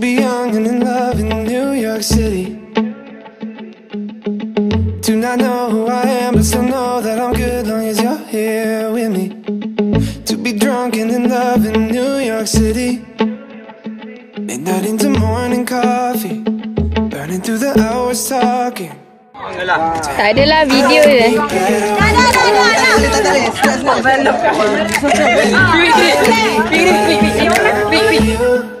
be young and in love in New York City. Do not know who I am, but still know that I'm good long as you're here with me. To be drunk and in love in New York City. Midnight into morning coffee. Burning through the hours talking. Tak ada lah video je Dah dah dah dah dah Wait wait wait wait wait wait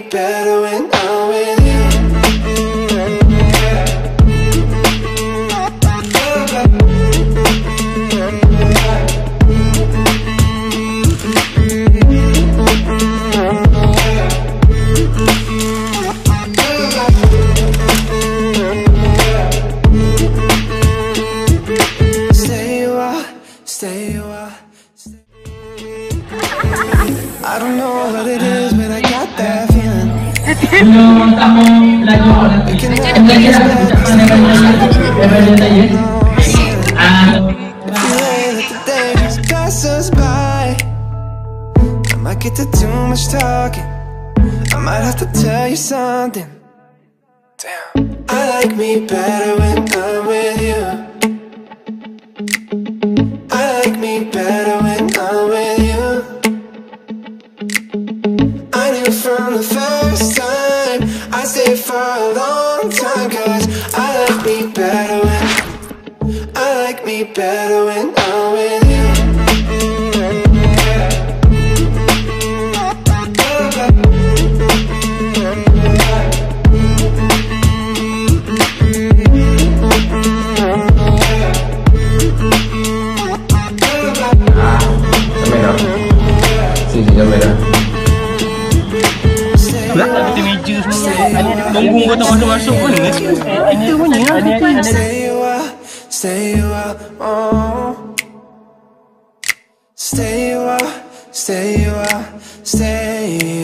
better when I'm with you Stay a while, stay a while. Stay I don't know what it is, Belum. Ah, just pass us by. I might get to too much talking. I might have to tell you something. Damn. I like me better when I'm with you. I like me better when I'm with you. I knew from the first time For a long time Cause I like me better when I like me better when I'm with Tunggu kau tak masuk-masuk pun Itu punya Stay a while, stay a while, oh Stay a while, stay a while, stay with